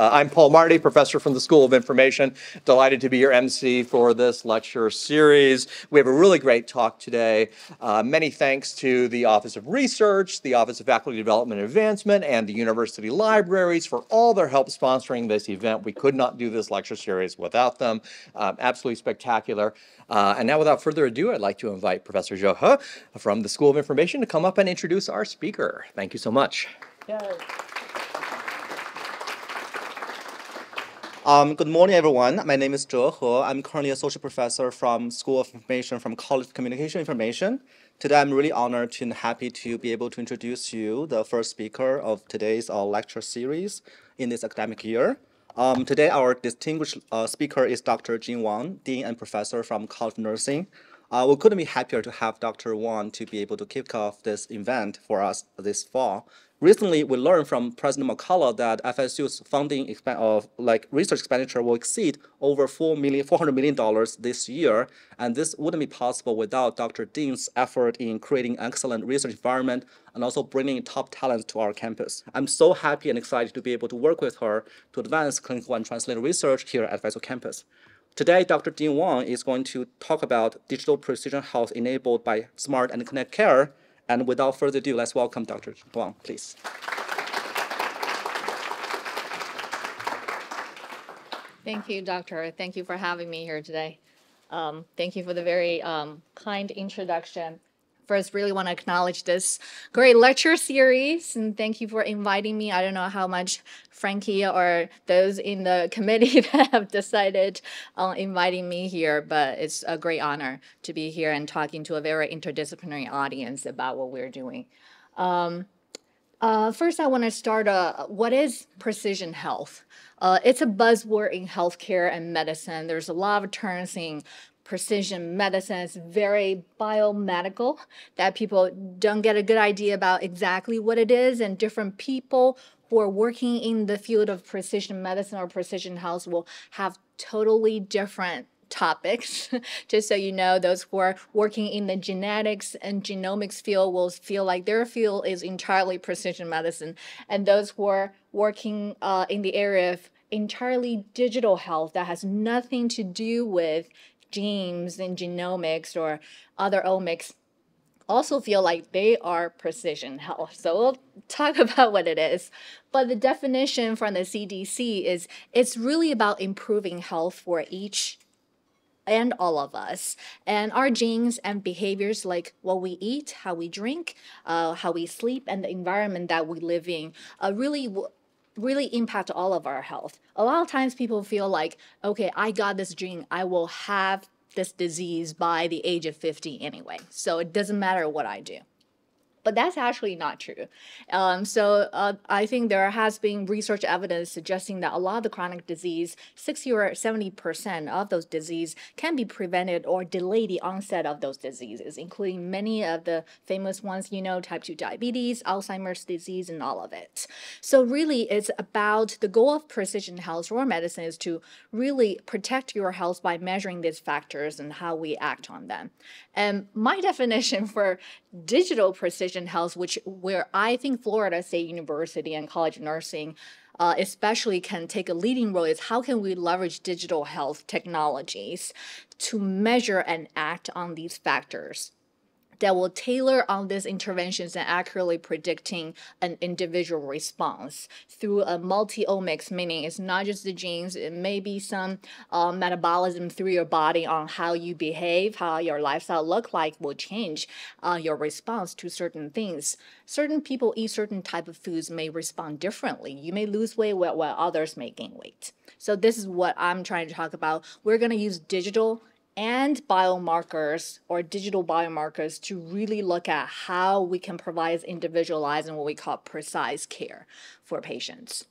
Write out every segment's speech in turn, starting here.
Uh, I'm Paul Marty, professor from the School of Information. Delighted to be your MC for this lecture series. We have a really great talk today. Uh, many thanks to the Office of Research, the Office of Faculty Development and Advancement, and the university libraries for all their help sponsoring this event. We could not do this lecture series without them. Um, absolutely spectacular. Uh, and now, without further ado, I'd like to invite Professor Zhou from the School of Information to come up and introduce our speaker. Thank you so much. Um, good morning, everyone. My name is Zhe He. I'm currently a associate professor from School of Information from College of Communication Information. Today, I'm really honored and happy to be able to introduce you the first speaker of today's uh, lecture series in this academic year. Um, today, our distinguished uh, speaker is Dr. Jing Wang, Dean and Professor from College of Nursing. Uh, we couldn't be happier to have Dr. Wang to be able to kick off this event for us this fall. Recently, we learned from President McCullough that FSU's funding of uh, like research expenditure will exceed over four million, four hundred million dollars this year, and this wouldn't be possible without Dr. Dean's effort in creating an excellent research environment and also bringing top talents to our campus. I'm so happy and excited to be able to work with her to advance clinical and translational research here at VISO campus. Today, Dr. Dean Wang is going to talk about digital precision health enabled by smart and connect care and without further ado, let's welcome Dr. Wang, please. Thank you, Doctor. Thank you for having me here today. Um, thank you for the very um, kind introduction first really want to acknowledge this great lecture series and thank you for inviting me. I don't know how much Frankie or those in the committee that have decided on inviting me here, but it's a great honor to be here and talking to a very interdisciplinary audience about what we're doing. Um, uh, first, I want to start. Uh, what is precision health? Uh, it's a buzzword in healthcare and medicine. There's a lot of terms in precision medicine is very biomedical that people don't get a good idea about exactly what it is and different people who are working in the field of precision medicine or precision health will have totally different topics. Just so you know, those who are working in the genetics and genomics field will feel like their field is entirely precision medicine. And those who are working uh, in the area of entirely digital health that has nothing to do with genes and genomics or other omics also feel like they are precision health. So we'll talk about what it is. But the definition from the CDC is it's really about improving health for each and all of us. And our genes and behaviors, like what we eat, how we drink, uh, how we sleep, and the environment that we live in, uh, really really impact all of our health. A lot of times people feel like, okay, I got this gene, I will have this disease by the age of 50 anyway. So it doesn't matter what I do but that's actually not true. Um, so uh, I think there has been research evidence suggesting that a lot of the chronic disease, 60 or 70% of those diseases can be prevented or delay the onset of those diseases, including many of the famous ones, you know, type 2 diabetes, Alzheimer's disease, and all of it. So really it's about the goal of precision health or medicine is to really protect your health by measuring these factors and how we act on them. And my definition for digital precision health, which where I think Florida State University and College of Nursing uh, especially can take a leading role is how can we leverage digital health technologies to measure and act on these factors that will tailor on these interventions and accurately predicting an individual response through a multi-omics, meaning it's not just the genes, it may be some uh, metabolism through your body on how you behave, how your lifestyle look like will change uh, your response to certain things. Certain people eat certain type of foods may respond differently. You may lose weight while, while others may gain weight. So this is what I'm trying to talk about. We're going to use digital and biomarkers or digital biomarkers to really look at how we can provide individualized and what we call precise care for patients.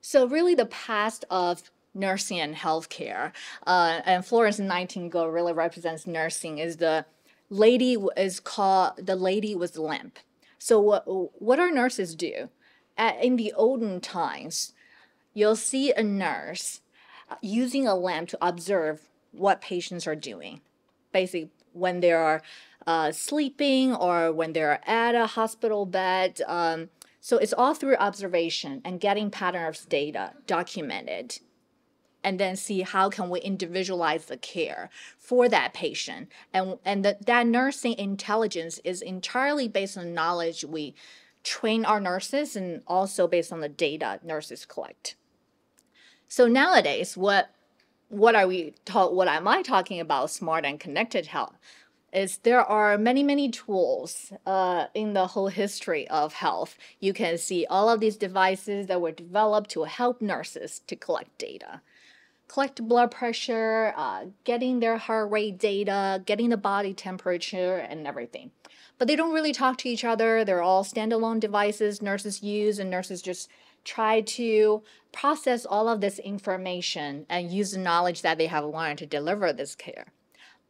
So really the past of nursing and healthcare, uh, and Florence Nightingale really represents nursing, is the lady is called the lady the lamp. So what, what our nurses do? At, in the olden times, you'll see a nurse uh, using a lamp to observe what patients are doing. Basically, when they are uh, sleeping or when they're at a hospital bed. Um, So it's all through observation and getting patterns of data documented and then see how can we individualize the care for that patient and and the, that nursing intelligence is entirely based on knowledge we train our nurses and also based on the data nurses collect so nowadays what what are we talk what am i talking about smart and connected health is there are many many tools uh, in the whole history of health you can see all of these devices that were developed to help nurses to collect data collect blood pressure, uh, getting their heart rate data, getting the body temperature, and everything. But they don't really talk to each other. They're all standalone devices nurses use, and nurses just try to process all of this information and use the knowledge that they have learned to deliver this care.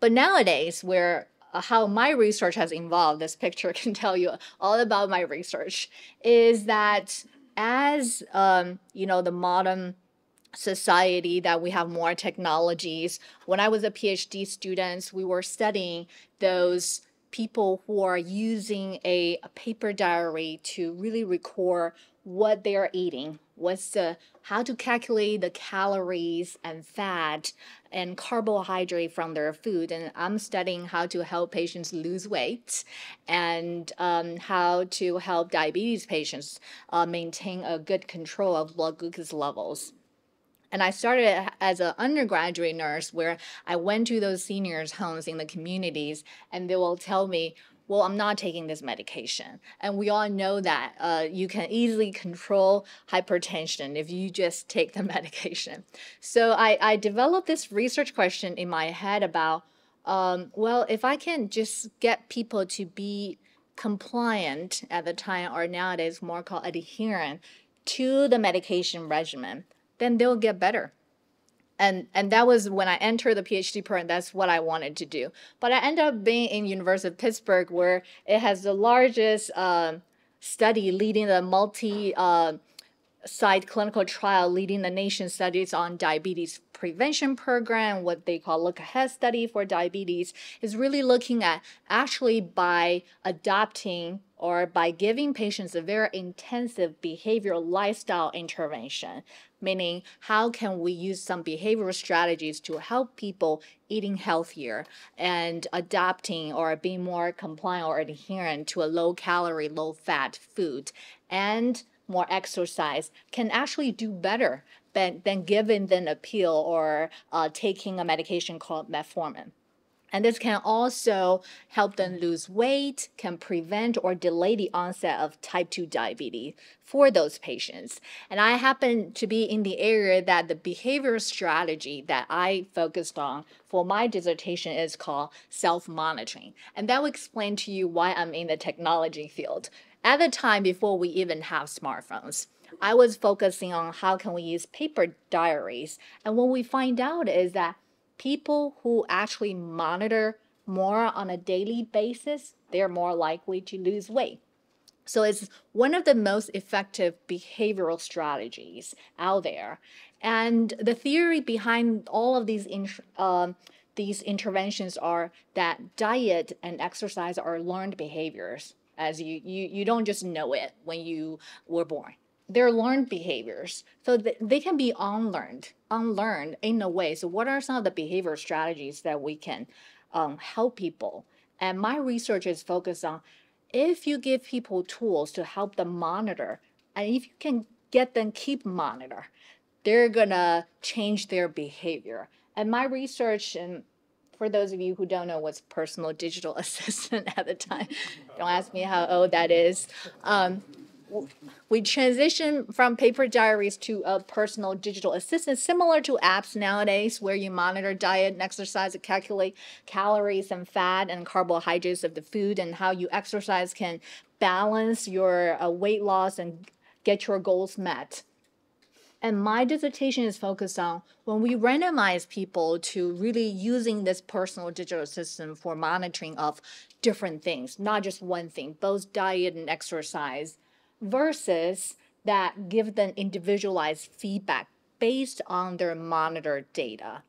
But nowadays, where uh, how my research has evolved, this picture can tell you all about my research, is that as um, you know the modern society that we have more technologies. When I was a PhD student, we were studying those people who are using a, a paper diary to really record what they are eating, what's the how to calculate the calories and fat and carbohydrate from their food. And I'm studying how to help patients lose weight and um, how to help diabetes patients uh, maintain a good control of blood glucose levels. And I started as an undergraduate nurse where I went to those seniors' homes in the communities and they will tell me, well, I'm not taking this medication. And we all know that uh, you can easily control hypertension if you just take the medication. So I, I developed this research question in my head about, um, well, if I can just get people to be compliant at the time or nowadays more called adherent to the medication regimen, then they'll get better. And and that was when I entered the PhD program. That's what I wanted to do. But I ended up being in University of Pittsburgh, where it has the largest uh, study leading the multi. Uh, clinical trial leading the nation studies on diabetes prevention program what they call look ahead study for diabetes is really looking at actually by adopting or by giving patients a very intensive behavioral lifestyle intervention. Meaning how can we use some behavioral strategies to help people eating healthier and adopting or being more compliant or adherent to a low calorie low fat food? And more exercise can actually do better than, than giving them a pill or uh, taking a medication called metformin. And this can also help them lose weight, can prevent or delay the onset of type 2 diabetes for those patients. And I happen to be in the area that the behavior strategy that I focused on for my dissertation is called self monitoring. And that will explain to you why I'm in the technology field. At the time before we even have smartphones, I was focusing on how can we use paper diaries. And what we find out is that people who actually monitor more on a daily basis, they're more likely to lose weight. So it's one of the most effective behavioral strategies out there. And the theory behind all of these um, these interventions are that diet and exercise are learned behaviors as you, you, you don't just know it when you were born they're learned behaviors. So th- they can be unlearned, unlearned in a way. So, what are some of the behavior strategies that we can um, help people? And my research is focused on if you give people tools to help them monitor, and if you can get them keep monitor, they're gonna change their behavior. And my research, and for those of you who don't know what's personal digital assistant at the time, don't ask me how old that is. Um, we transition from paper diaries to a personal digital assistant, similar to apps nowadays, where you monitor diet and exercise and calculate calories and fat and carbohydrates of the food, and how you exercise can balance your uh, weight loss and get your goals met. And my dissertation is focused on when we randomize people to really using this personal digital system for monitoring of different things, not just one thing, both diet and exercise versus that give them individualized feedback based on their monitored data.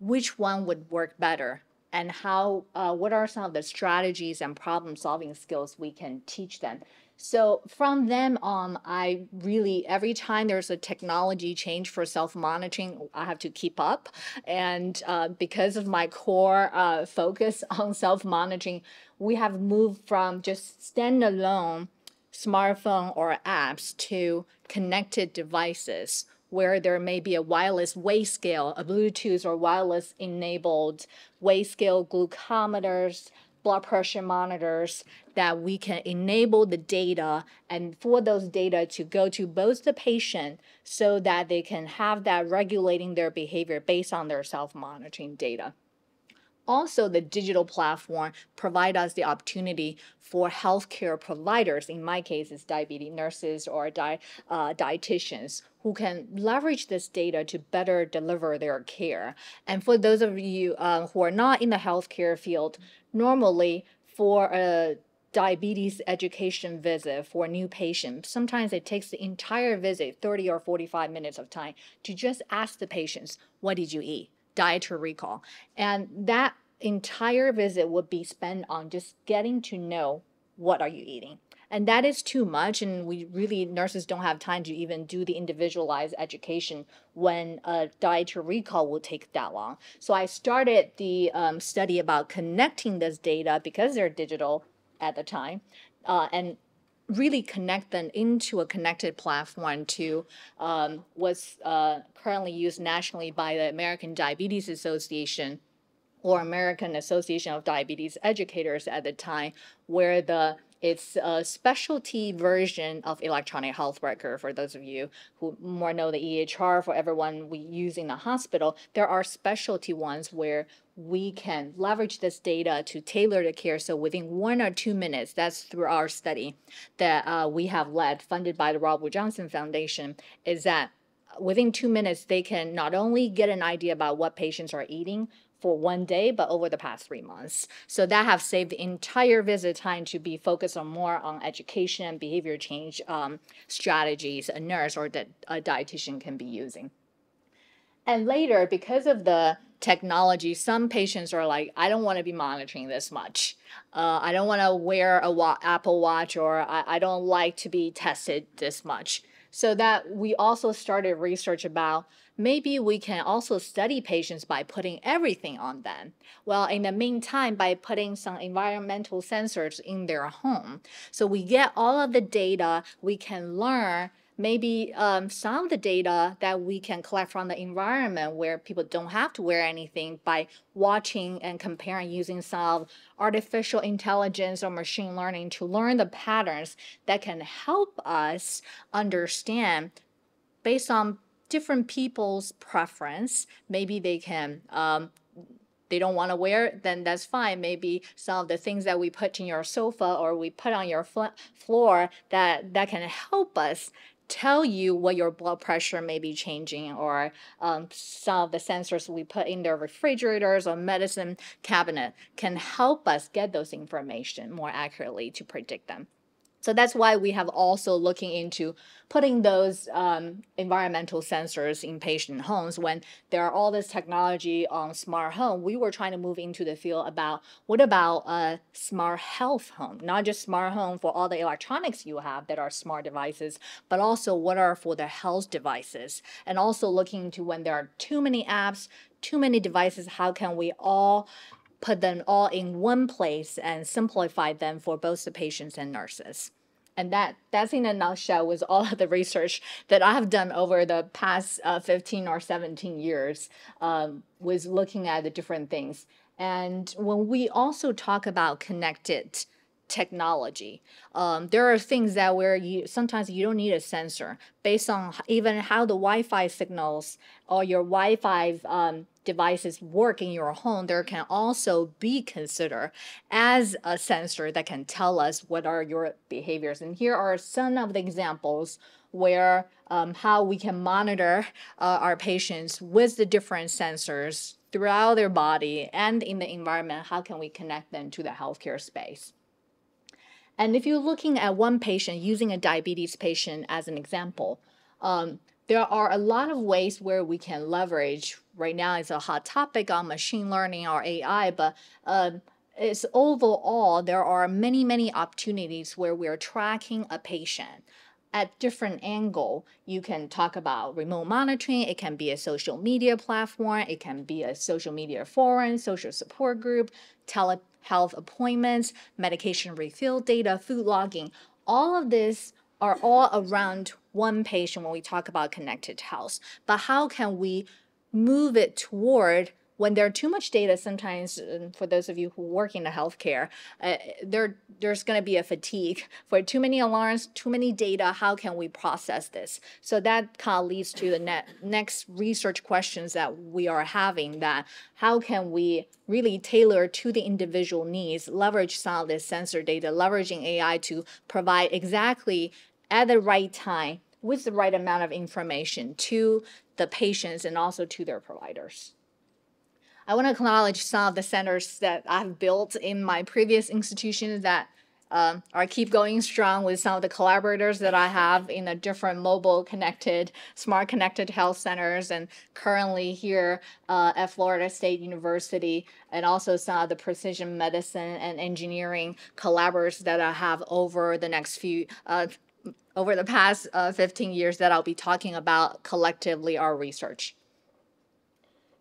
Which one would work better? And how, uh, what are some of the strategies and problem solving skills we can teach them? So from then on, I really, every time there's a technology change for self monitoring, I have to keep up. And uh, because of my core uh, focus on self monitoring, we have moved from just standalone smartphone or apps to connected devices where there may be a wireless weigh scale, a Bluetooth or wireless enabled weigh scale glucometers, blood pressure monitors that we can enable the data and for those data to go to both the patient so that they can have that regulating their behavior based on their self-monitoring data also the digital platform provide us the opportunity for healthcare providers in my case it's diabetes nurses or di- uh, dietitians who can leverage this data to better deliver their care and for those of you uh, who are not in the healthcare field normally for a diabetes education visit for a new patient, sometimes it takes the entire visit, 30 or 45 minutes of time, to just ask the patients, What did you eat? Dietary recall. And that entire visit would be spent on just getting to know what are you eating. And that is too much, and we really nurses don't have time to even do the individualized education when a dietary recall will take that long. So I started the um, study about connecting this data because they're digital at the time, uh, and really connect them into a connected platform to um, what's uh, currently used nationally by the American Diabetes Association or American Association of Diabetes Educators at the time, where the it's a specialty version of electronic health record for those of you who more know the EHR for everyone we use in the hospital. There are specialty ones where we can leverage this data to tailor the care. So within one or two minutes, that's through our study that uh, we have led, funded by the Robert Johnson Foundation, is that within two minutes, they can not only get an idea about what patients are eating, for one day, but over the past three months. So that have saved the entire visit time to be focused on more on education and behavior change um, strategies a nurse or that a dietitian can be using. And later, because of the technology, some patients are like, I don't want to be monitoring this much. Uh, I don't want to wear a wa- Apple Watch or I, I don't like to be tested this much. So that we also started research about maybe we can also study patients by putting everything on them. Well, in the meantime, by putting some environmental sensors in their home. So we get all of the data, we can learn maybe um, some of the data that we can collect from the environment where people don't have to wear anything by watching and comparing using some artificial intelligence or machine learning to learn the patterns that can help us understand based on different people's preference. Maybe they can um, they don't want to wear then that's fine. Maybe some of the things that we put in your sofa or we put on your floor that that can help us tell you what your blood pressure may be changing or um, some of the sensors we put in the refrigerators or medicine cabinet can help us get those information more accurately to predict them. So that's why we have also looking into putting those um, environmental sensors in patient homes. When there are all this technology on smart home, we were trying to move into the field about what about a smart health home, not just smart home for all the electronics you have that are smart devices, but also what are for the health devices, and also looking into when there are too many apps, too many devices, how can we all put them all in one place and simplify them for both the patients and nurses. And that that's in a nutshell was all of the research that I have done over the past uh, 15 or 17 years um, was looking at the different things. And when we also talk about connected technology. Um, there are things that where you sometimes you don't need a sensor based on even how the Wi-Fi signals or your Wi-Fi um, devices work in your home, there can also be considered as a sensor that can tell us what are your behaviors. And here are some of the examples where um, how we can monitor uh, our patients with the different sensors throughout their body and in the environment. How can we connect them to the healthcare space? And if you're looking at one patient, using a diabetes patient as an example, um, there are a lot of ways where we can leverage. Right now, it's a hot topic on machine learning or AI, but uh, is overall there are many many opportunities where we're tracking a patient at different angle you can talk about remote monitoring it can be a social media platform it can be a social media forum social support group telehealth appointments medication refill data food logging all of this are all around one patient when we talk about connected health but how can we move it toward when there are too much data, sometimes for those of you who work in the healthcare, uh, there there's going to be a fatigue for too many alarms, too many data. How can we process this? So that kind of leads to the ne- next research questions that we are having. That how can we really tailor to the individual needs, leverage some of this sensor data, leveraging AI to provide exactly at the right time with the right amount of information to the patients and also to their providers. I want to acknowledge some of the centers that I've built in my previous institutions that um, keep going strong with some of the collaborators that I have in the different mobile connected, smart connected health centers, and currently here uh, at Florida State University, and also some of the precision medicine and engineering collaborators that I have over the next few. Uh, over the past uh, 15 years that I'll be talking about collectively our research.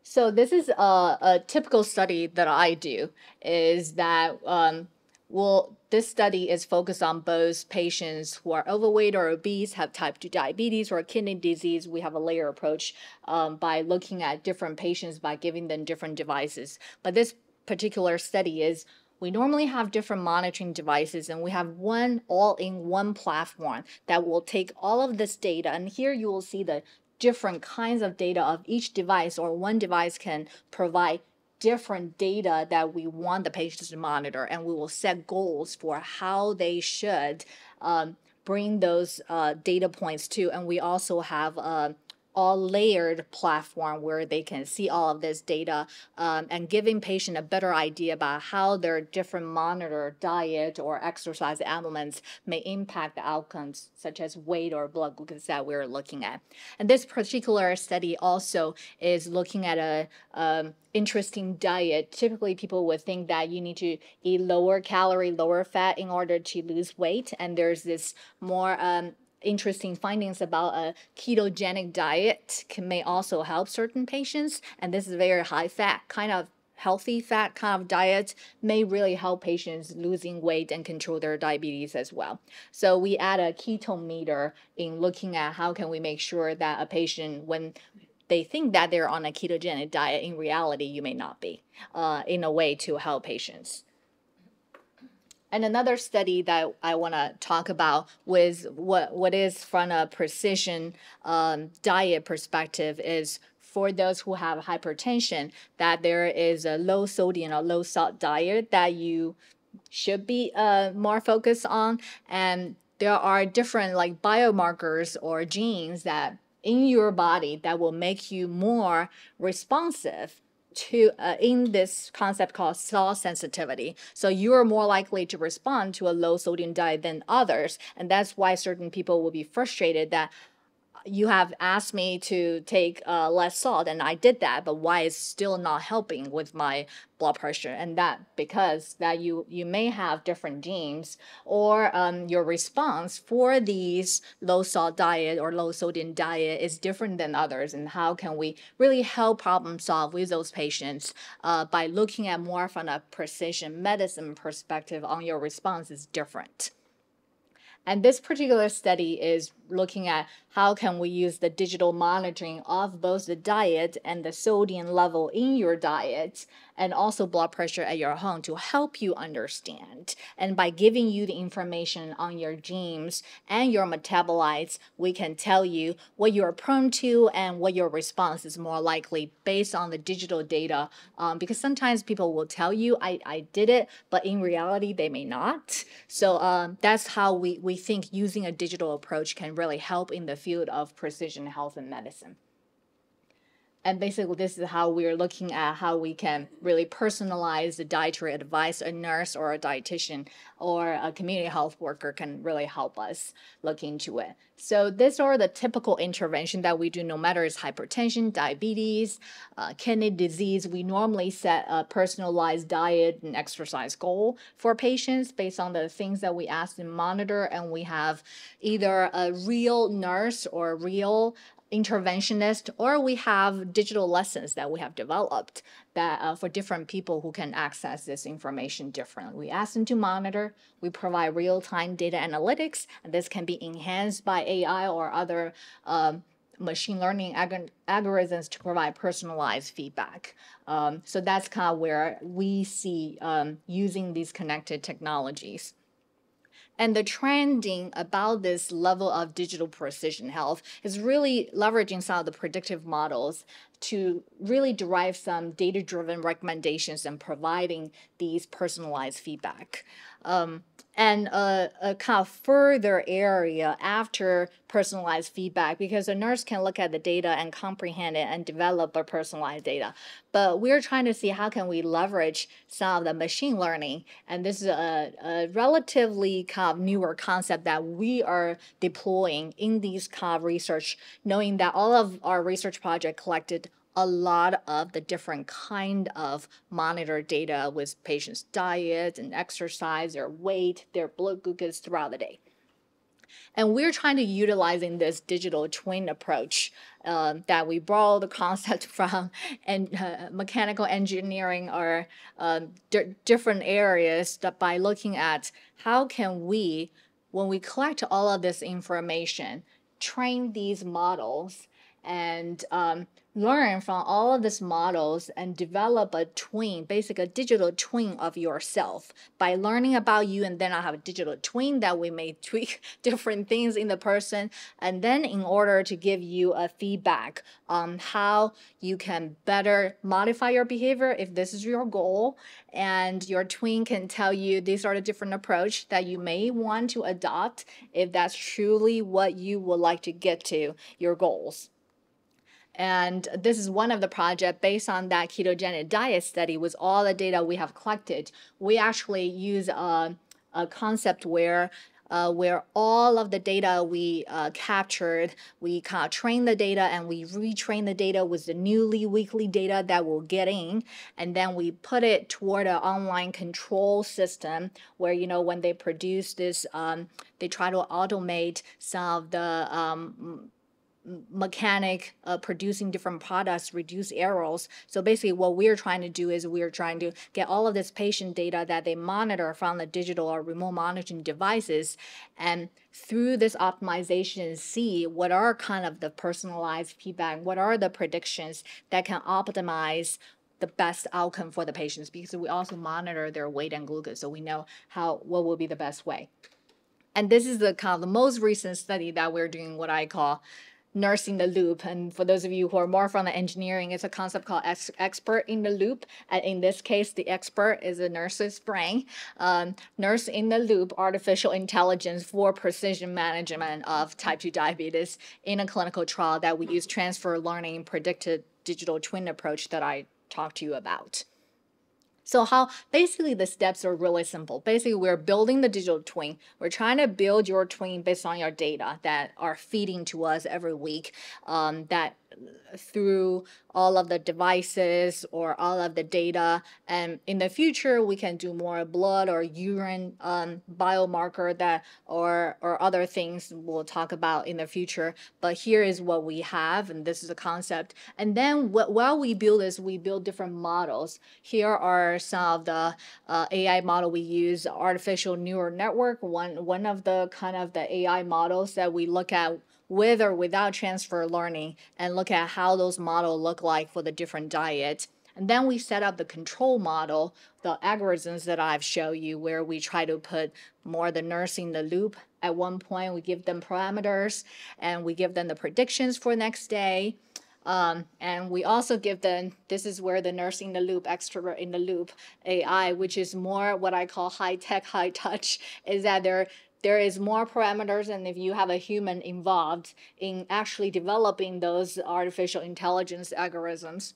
So this is a, a typical study that I do is that um, well, this study is focused on both patients who are overweight or obese, have type 2 diabetes or kidney disease. We have a layer approach um, by looking at different patients by giving them different devices. But this particular study is we normally have different monitoring devices and we have one all in one platform that will take all of this data and here you will see the different kinds of data of each device or one device can provide different data that we want the patients to monitor and we will set goals for how they should um, bring those uh, data points to and we also have uh, all layered platform where they can see all of this data um, and giving patient a better idea about how their different monitor diet or exercise elements may impact the outcomes such as weight or blood glucose that we're looking at. And this particular study also is looking at a um, interesting diet. Typically people would think that you need to eat lower calorie lower fat in order to lose weight and there's this more um, interesting findings about a ketogenic diet can may also help certain patients and this is very high fat kind of healthy fat kind of diet may really help patients losing weight and control their diabetes as well. So we add a ketone meter in looking at how can we make sure that a patient when they think that they're on a ketogenic diet in reality you may not be uh, in a way to help patients and another study that I want to talk about was what, what is from a precision um, diet perspective is for those who have hypertension that there is a low sodium or low salt diet that you should be uh, more focused on. And there are different like biomarkers or genes that in your body that will make you more responsive to uh, in this concept called salt sensitivity. So you are more likely to respond to a low sodium diet than others, and that's why certain people will be frustrated that you have asked me to take uh, less salt and i did that but why is still not helping with my blood pressure? And that because that you you may have different genes or um, your response for these low salt diet or low sodium diet is different than others and how can we really help problem solve with those patients uh, by looking at more from a precision medicine perspective on your response is different. And this particular study is looking at how can we use the digital monitoring of both the diet and the sodium level in your diet and also blood pressure at your home to help you understand. And by giving you the information on your genes and your metabolites, we can tell you what you're prone to and what your response is more likely based on the digital data. Um, because sometimes people will tell you, I, I did it, but in reality, they may not. So um, that's how we, we think using a digital approach can really help in the field of precision health and medicine. And basically, this is how we're looking at how we can really personalize the dietary advice. A nurse or a dietitian or a community health worker can really help us look into it. So these are the typical intervention that we do, no matter it's hypertension, diabetes, uh, kidney disease. We normally set a personalized diet and exercise goal for patients based on the things that we ask them monitor, and we have either a real nurse or a real interventionist, or we have digital lessons that we have developed that uh, for different people who can access this information differently. We ask them to monitor. We provide real-time data analytics, and this can be enhanced by AI or other um, machine learning ag- algorithms to provide personalized feedback. Um, so that's kind of where we see um, using these connected technologies. And the trending about this level of digital precision health is really leveraging some of the predictive models to really derive some data driven recommendations and providing these personalized feedback. Um, and a, a, kind of further area after personalized feedback because a nurse can look at the data and comprehend it and develop a personalized data but we're trying to see how can we leverage some of the machine learning and this is a, a relatively kind of newer concept that we are deploying in these kind of research knowing that all of our research project collected a lot of the different kind of monitor data with patients' diet and exercise, their weight, their blood glucose throughout the day. And we're trying to utilizing this digital twin approach uh, that we borrow the concept from and uh, mechanical engineering or uh, different areas that by looking at how can we, when we collect all of this information, train these models and um, learn from all of these models and develop a twin, basically a digital twin of yourself. By learning about you, and then I have a digital twin that we may tweak different things in the person. And then in order to give you a feedback on how you can better modify your behavior if this is your goal. And your twin can tell you these are the different approach that you may want to adopt if that's truly what you would like to get to your goals. And this is one of the project based on that ketogenic diet study with all the data we have collected. We actually use a, a concept where uh, where all of the data we uh, captured, we kind of train the data and we retrain the data with the newly weekly data that we're getting. And then we put it toward an online control system where, you know, when they produce this, um, they try to automate some of the um, mechanic uh, producing different products reduce errors. So basically what we're trying to do is we're trying to get all of this patient data that they monitor from the digital or remote monitoring devices and through this optimization see what are kind of the personalized feedback what are the predictions that can optimize the best outcome for the patients because we also monitor their weight and glucose so we know how what will be the best way. And this is the kind of the most recent study that we're doing what i call nurse in the loop. And for those of you who are more from the engineering, it's a concept called ex expert in the loop. And in this case, the expert is a nurse's brain. Um, nurse in the loop, artificial intelligence for precision management of type 2 diabetes in a clinical trial that we use transfer learning predicted digital twin approach that I talked to you about. So how basically the steps are really simple. Basically, we're building the digital twin. We're trying to build your twin based on your data that are feeding to us every week. Um, that through all of the devices or all of the data. And in the future, we can do more blood or urine um, biomarker that or or other things we'll talk about in the future. But here is what we have, and this is a concept. And then wh while we build this, we build different models. Here are some of the uh, AI model we use, artificial neural network. One one of the kind of the AI models that we look at with or without transfer learning and look at how those models look like for the different diets. And then we set up the control model, the algorithms that I've shown you, where we try to put more the nurse in the loop. At one point, we give them parameters and we give them the predictions for next day. Um, and we also give them, this is where the nurse in the loop, extrovert in the loop AI, which is more what I call high tech, high touch, is that they're there is more parameters and if you have a human involved in actually developing those artificial intelligence algorithms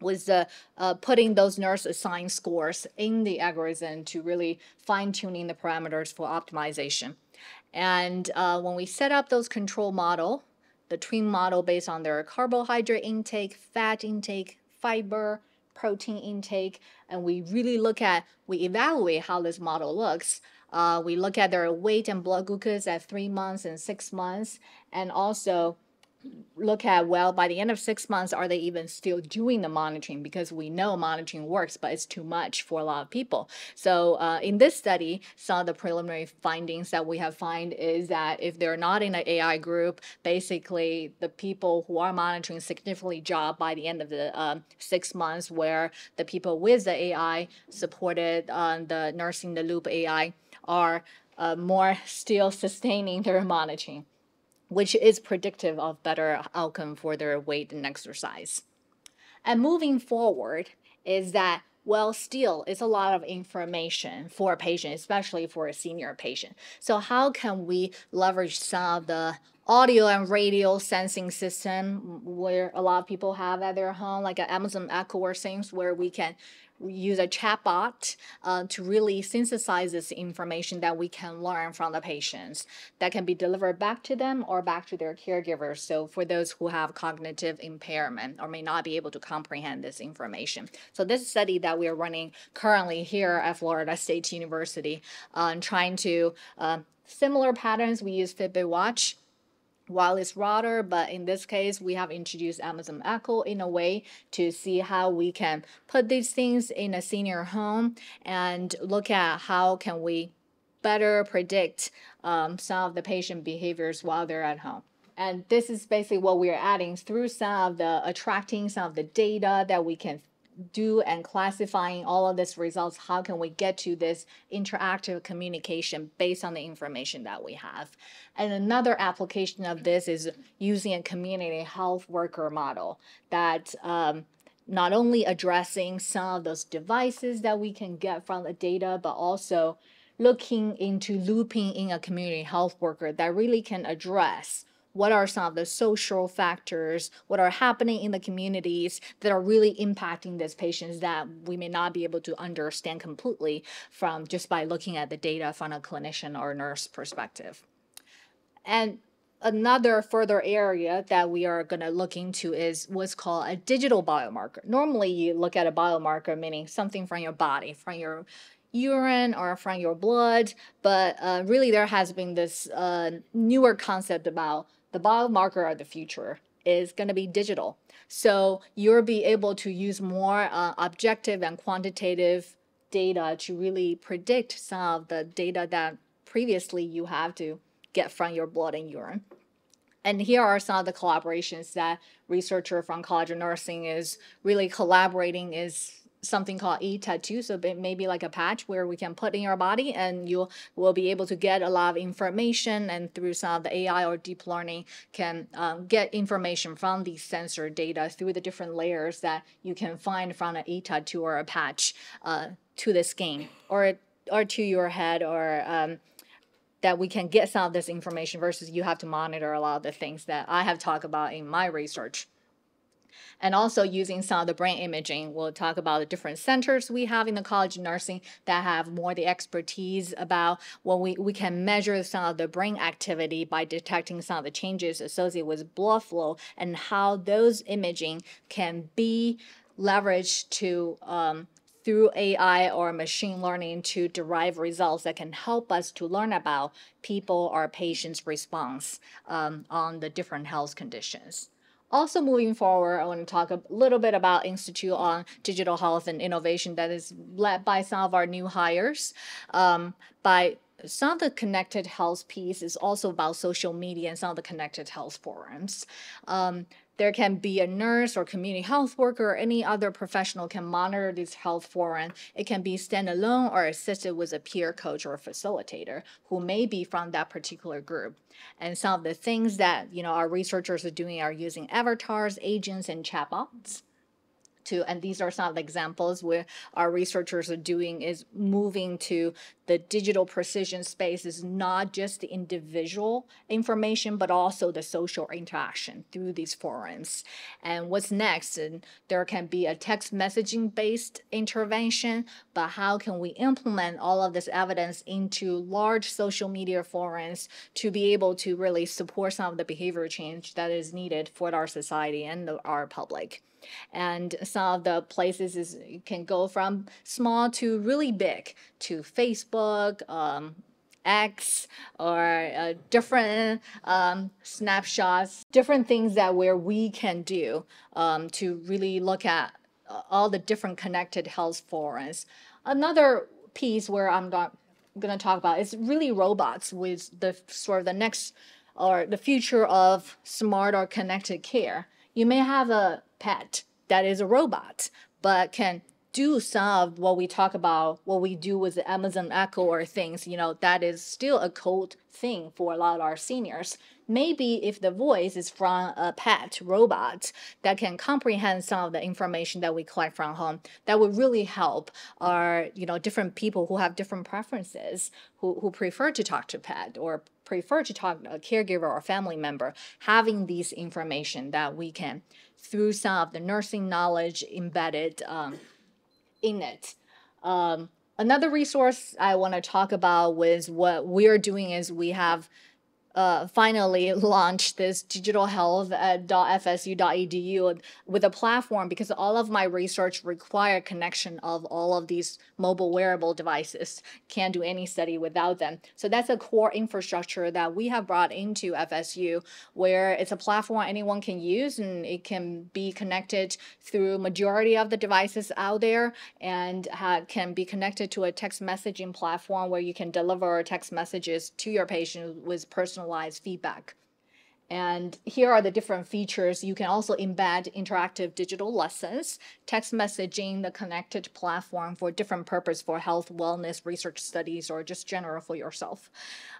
with uh, uh, putting those nurse assigned scores in the algorithm to really fine tuning the parameters for optimization. And uh, when we set up those control model, the twin model based on their carbohydrate intake, fat intake, fiber, protein intake, and we really look at, we evaluate how this model looks. Uh, we look at their weight and blood glucose at three months and six months, and also look at well by the end of six months are they even still doing the monitoring? Because we know monitoring works but it's too much for a lot of people. So uh, in this study some of the preliminary findings that we have found is that if they're not in an ai group basically the people who are monitoring significantly drop by the end of the um, six months where the people with the ai supported uh, the nurse in the loop ai are uh, more still sustaining their monitoring which is predictive of better outcome for their weight and exercise. And moving forward is that well, still, it's a lot of information for a patient, especially for a senior patient. So how can we leverage some of the audio and radio sensing system where a lot of people have at their home, like an Amazon Echo or things where we can use a chatbot uh, to really synthesize this information that we can learn from the patients that can be delivered back to them or back to their caregivers. So for those who have cognitive impairment or may not be able to comprehend this information. So this study that we are running currently here at Florida State University, uh, trying to uh, similar patterns. We use Fitbit Watch it's router, but in this case, we have introduced Amazon Echo in a way to see how we can put these things in a senior home and look at how can we better predict um, some of the patient behaviors while they're at home. And this is basically what we're adding through some of the attracting some of the data that we can do and classifying all of these results, how can we get to this interactive communication based on the information that we have? And another application of this is using a community health worker model that um, not only addressing some of those devices that we can get from the data, but also looking into looping in a community health worker that really can address what are some of the social factors, what are happening in the communities that are really impacting these patients that we may not be able to understand completely from just by looking at the data from a clinician or nurse perspective. And another further area that we are going to look into is what's called a digital biomarker. Normally, you look at a biomarker, meaning something from your body, from your urine or from your blood, but uh, really there has been this uh, newer concept about the biomarker of the future is going to be digital. So you'll be able to use more uh, objective and quantitative data to really predict some of the data that previously you have to get from your blood and urine. And here are some of the collaborations that researcher from College of Nursing is really collaborating is something called e-tattoo. So maybe like a patch where we can put in your body and you will be able to get a lot of information and through some of the AI or deep learning can um, get information from these sensor data through the different layers that you can find from an e-tattoo or a patch uh, to the skin or, or to your head or um, that we can get some of this information versus you have to monitor a lot of the things that I have talked about in my research and also using some of the brain imaging. We'll talk about the different centers we have in the College of Nursing that have more the expertise about when we, we can measure some of the brain activity by detecting some of the changes associated with blood flow and how those imaging can be leveraged to um, through AI or machine learning to derive results that can help us to learn about people or patients' response um, on the different health conditions. Also moving forward, I want to talk a little bit about Institute on Digital Health and Innovation that is led by some of our new hires. Um, by some of the connected health piece is also about social media and some of the connected health forums. Um, there can be a nurse or community health worker or any other professional can monitor this health forum. It can be standalone or assisted with a peer coach or facilitator who may be from that particular group. And some of the things that you know our researchers are doing are using avatars, agents, and chatbots to and these are some of the examples where our researchers are doing is moving to the digital precision space is not just the individual information but also the social interaction through these forums. And what's next? And there can be a text messaging based intervention but how can we implement all of this evidence into large social media forums to be able to really support some of the behavior change that is needed for our society and our public? And some of the places is can go from small to really big to Facebook, um, X, or uh, different um, snapshots, different things that where we can do um, to really look at uh, all the different connected health forums. Another piece where I'm not going to talk about is really robots with the sort of the next or the future of smart or connected care. You may have a pet that is a robot, but can do some of what we talk about, what we do with the Amazon Echo or things, you know, that is still a cold thing for a lot of our seniors. Maybe if the voice is from a pet robot that can comprehend some of the information that we collect from home, that would really help our, you know, different people who have different preferences, who, who prefer to talk to pet or prefer to talk to a caregiver or family member, having these information that we can, through some of the nursing knowledge embedded um, in it. Um, another resource I want to talk about was what we're doing is we have uh, finally launched this digital health at .fsu.edu with a platform because all of my research require connection of all of these mobile wearable devices. Can't do any study without them. So that's a core infrastructure that we have brought into FSU where it's a platform anyone can use and it can be connected through majority of the devices out there and can be connected to a text messaging platform where you can deliver text messages to your patient with personal personalized feedback. And here are the different features. You can also embed interactive digital lessons, text messaging, the connected platform for different purpose for health, wellness, research studies, or just general for yourself.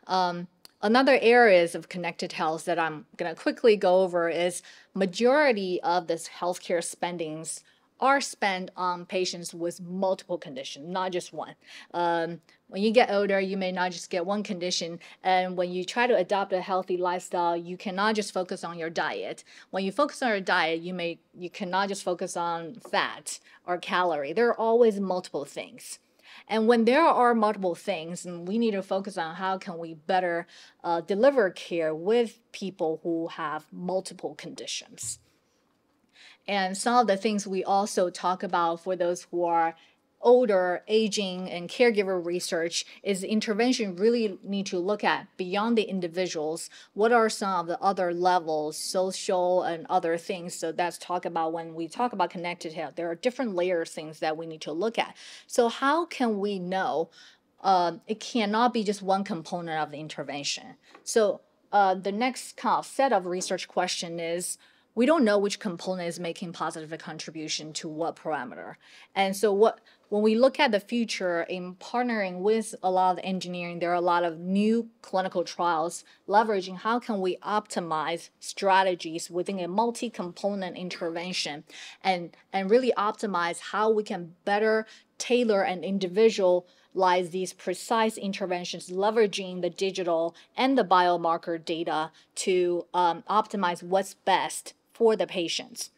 Um, another areas of connected health that I'm going to quickly go over is majority of this healthcare spendings are spent on patients with multiple conditions, not just one. Um, when you get older, you may not just get one condition. And when you try to adopt a healthy lifestyle, you cannot just focus on your diet. When you focus on your diet, you may you cannot just focus on fat or calorie. There are always multiple things. And when there are multiple things, and we need to focus on how can we better uh, deliver care with people who have multiple conditions. And some of the things we also talk about for those who are older, aging, and caregiver research is intervention really need to look at beyond the individuals. What are some of the other levels, social and other things? So that's talk about when we talk about connected health. There are different layers things that we need to look at. So how can we know? Uh, it cannot be just one component of the intervention. So uh, the next kind of set of research question is we don't know which component is making positive contribution to what parameter. And so what when we look at the future in partnering with a lot of engineering, there are a lot of new clinical trials leveraging how can we optimize strategies within a multi-component intervention and, and really optimize how we can better tailor and individualize these precise interventions, leveraging the digital and the biomarker data to um, optimize what's best for the patients.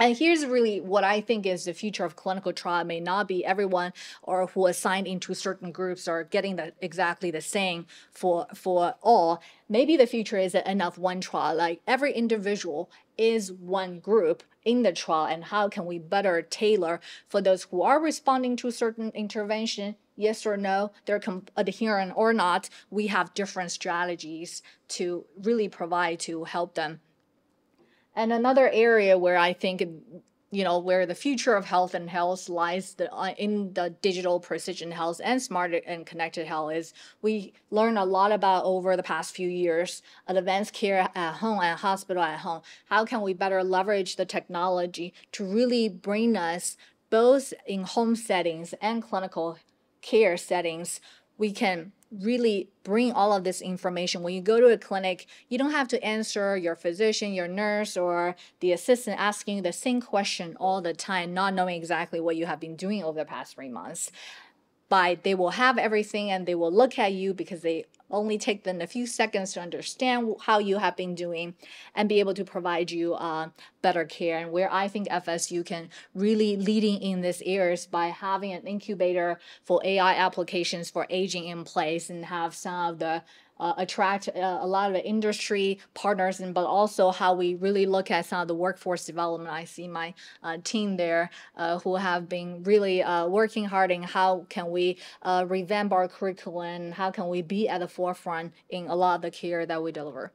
And here's really what I think is the future of clinical trial may not be everyone or who assigned into certain groups are getting the, exactly the same for for all. Maybe the future is N-of-1 trial, like every individual is one group in the trial, and how can we better tailor for those who are responding to certain intervention, yes or no, they're adherent or not. We have different strategies to really provide to help them and another area where I think, you know, where the future of health and health lies the, uh, in the digital precision health and smart and connected health is we learn a lot about over the past few years, advanced care at home and hospital at home. How can we better leverage the technology to really bring us both in home settings and clinical care settings we can really bring all of this information. When you go to a clinic, you don't have to answer your physician, your nurse, or the assistant asking the same question all the time, not knowing exactly what you have been doing over the past three months. But they will have everything and they will look at you because they only take them a few seconds to understand how you have been doing and be able to provide you uh, better care. And where I think FSU can really leading in this areas by having an incubator for AI applications for aging in place and have some of the uh, attract uh, a lot of industry partners, and but also how we really look at some of the workforce development. I see my uh, team there uh, who have been really uh, working hard in how can we uh, revamp our curriculum, how can we be at the forefront in a lot of the care that we deliver.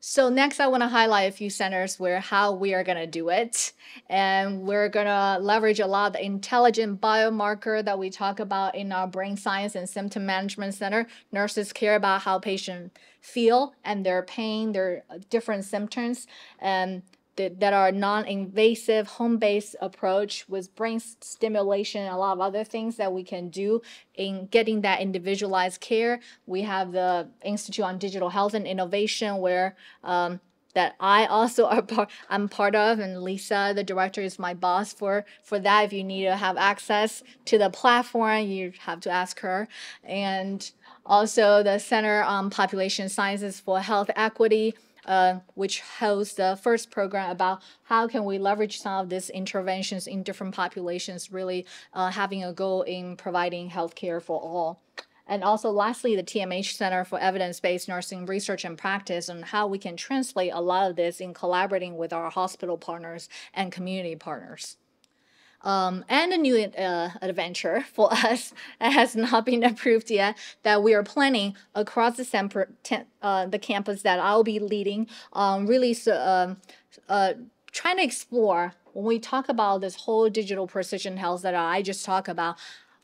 So next, I want to highlight a few centers where how we are going to do it. And we're going to leverage a lot of the intelligent biomarker that we talk about in our brain science and symptom management center. Nurses care about how patients feel and their pain, their uh, different symptoms. And that, are non-invasive home-based approach with brain stimulation and a lot of other things that we can do in getting that individualized care. We have the institute on digital health and innovation where um, that I also are part I'm part of and Lisa the director is my boss for for that. If you need to have access to the platform you have to ask her. And also the Center on Population Sciences for Health Equity uh, which hosts the first program about how can we leverage some of these interventions in different populations, really uh, having a goal in providing healthcare for all. And also, lastly, the TMH Center for Evidence-Based Nursing Research and Practice and how we can translate a lot of this in collaborating with our hospital partners and community partners. Um, and a new uh, adventure for us that has not been approved yet that we are planning across the, semper, uh, the campus that I'll be leading. Um, really, so, um, uh, trying to explore when we talk about this whole digital precision health that I just talked about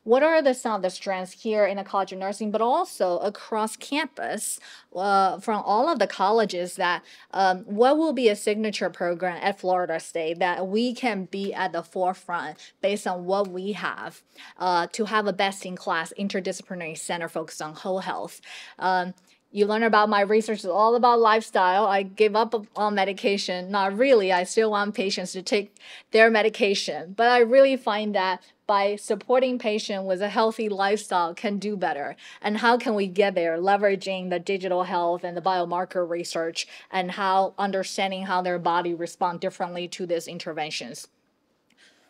what are the some of the strengths here in the College of Nursing, but also across campus uh, from all of the colleges that um, what will be a signature program at Florida State that we can be at the forefront based on what we have uh, to have a best-in-class interdisciplinary center focused on whole health. Um, you learn about my research is all about lifestyle. I gave up on medication. Not really. I still want patients to take their medication. But I really find that by supporting patient with a healthy lifestyle can do better. And how can we get there? Leveraging the digital health and the biomarker research and how understanding how their body respond differently to these interventions.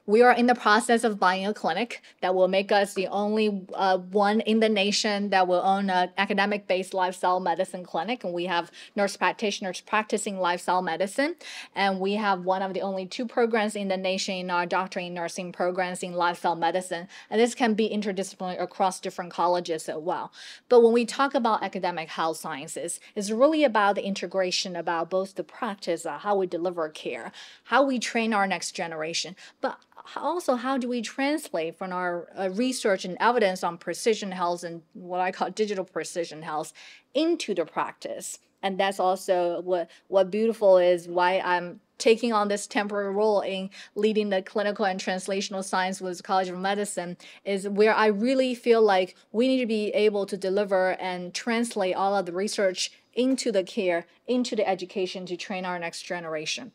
We are in the process of buying a clinic that will make us the only uh, one in the nation that will own an academic-based lifestyle medicine clinic. And we have nurse practitioners practicing lifestyle medicine. And we have one of the only two programs in the nation in our doctorate in nursing programs in lifestyle medicine. And this can be interdisciplinary across different colleges as well. But when we talk about academic health sciences, it's really about the integration about both the practice, uh, how we deliver care, how we train our next generation, but also how do we translate from our uh, research and evidence on precision health and what I call digital precision health into the practice? And that's also what what beautiful is why I'm taking on this temporary role in leading the clinical and translational science with the College of Medicine is where I really feel like we need to be able to deliver and translate all of the research into the care, into the education to train our next generation.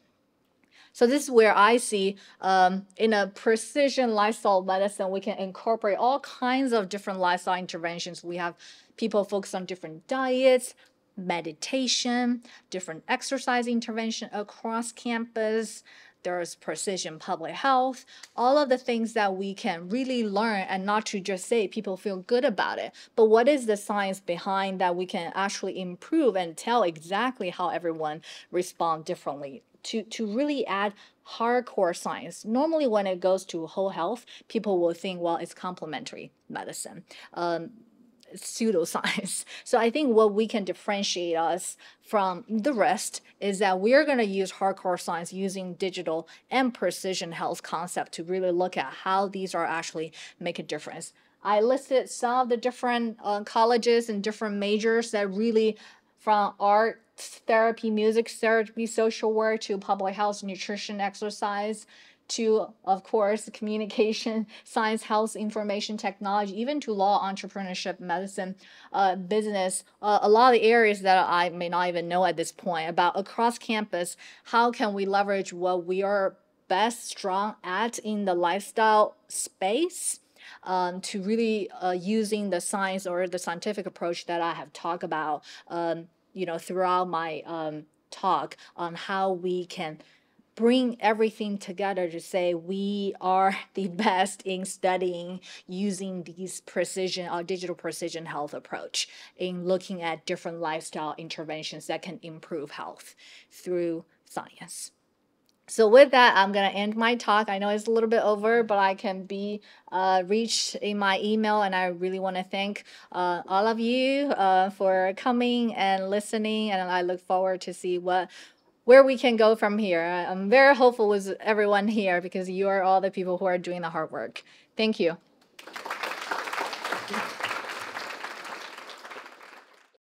So this is where I see um, in a precision lifestyle medicine, we can incorporate all kinds of different lifestyle interventions. We have people focus on different diets, meditation, different exercise intervention across campus. There's precision public health, all of the things that we can really learn and not to just say people feel good about it, but what is the science behind that we can actually improve and tell exactly how everyone respond differently to, to really add hardcore science. Normally, when it goes to whole health, people will think, well, it's complementary medicine. Um, pseudoscience. So I think what we can differentiate us from the rest is that we're going to use hardcore science using digital and precision health concept to really look at how these are actually make a difference. I listed some of the different uh, colleges and different majors that really from art therapy, music therapy, social work to public health, nutrition, exercise to, of course, communication, science, health, information technology, even to law, entrepreneurship, medicine, uh, business, uh, a lot of areas that I may not even know at this point about across campus. How can we leverage what we are best strong at in the lifestyle space? Um, to really uh, using the science or the scientific approach that I have talked about, um, you know, throughout my um, talk on how we can bring everything together to say we are the best in studying using these precision or digital precision health approach in looking at different lifestyle interventions that can improve health through science. So with that, I'm gonna end my talk. I know it's a little bit over, but I can be uh, reached in my email, and I really want to thank uh, all of you uh, for coming and listening. And I look forward to see what where we can go from here. I'm very hopeful with everyone here because you are all the people who are doing the hard work. Thank you.